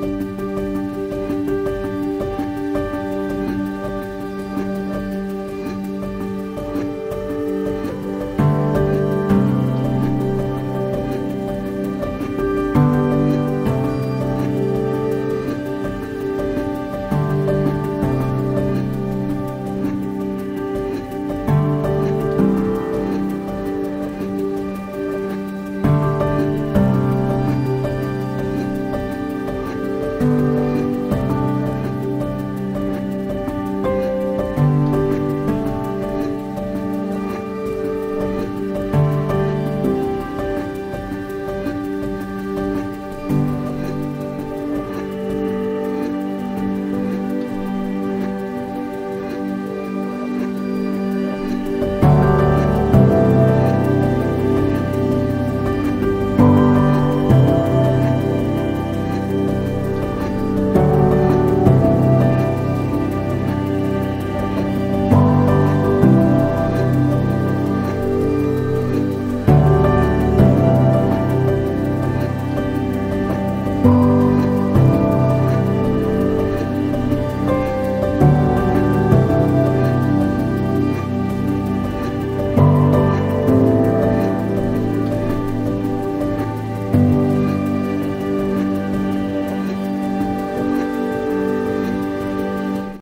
Bye.